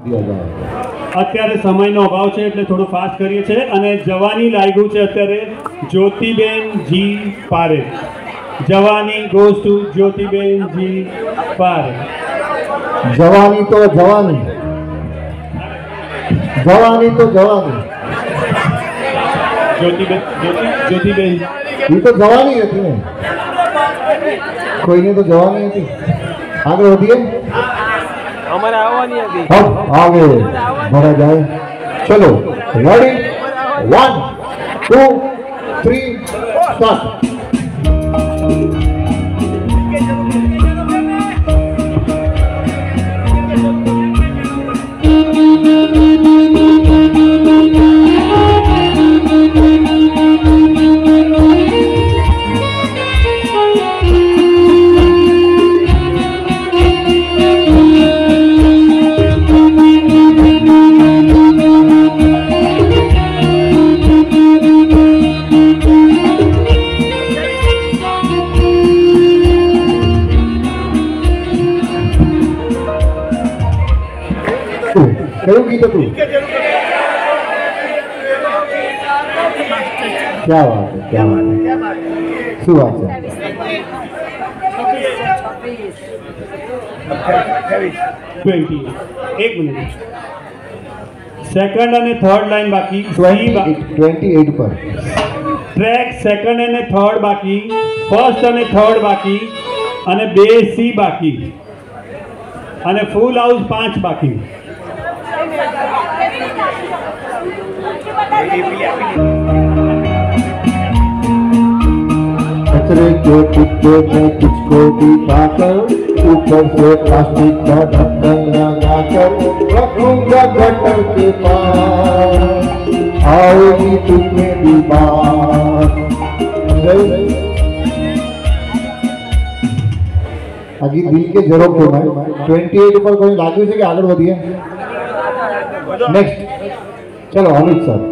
અત્યારે સમયનો અભાવ છે એટલે થોડું ફાસ્ટ કરીએ છીએ અને જવાની લાગ્યું છે અત્યારે જ્યોતિબેન જી પારે. જવાની ગોઝ ટુ જ્યોતિબેન જી પારે. જવાની તો જવાની. જવાની તો જવાની. જ્યોતિબેન જ્યોતિબેન. એ તો જવાની હતી ને. કોઈને તો જવાની હતી. આગળ વધીએ. અમારે આવવાની હતી. હવે ભરા જાય. ચલો રેડી 1 2 3 સ્ટાર્ટ स्टार्ट करूँ गीत तू क्या बात है क्या बात है શું વાત છે ટ્વેન્ટી એક મિનિટ સેકન્ડ અને થર્ડ લાઈન બાકી સી બા- ટ્વેન્ટી એટ પર ટ્રેક સેકન્ડ અને થર્ડ બાકી ફર્સ્ટ અને થર્ડ બાકી અને બે સી બાકી અને ફૂલ હાઉસ પાંચ બાકી कचरे के डिब्बे में तुझको भी पाकर ऊपर से प्लास्टिक का ढक्कन लगाकर रखूंगा गटर के पास आओगी तुम्हें भी बात આ ગીત દિલ કે ઝરોક તો મેં 28 ઉપર કોઈ લાગ્યું છે કે આગળ વધીએ नेक्स्ट चलो अमित सर।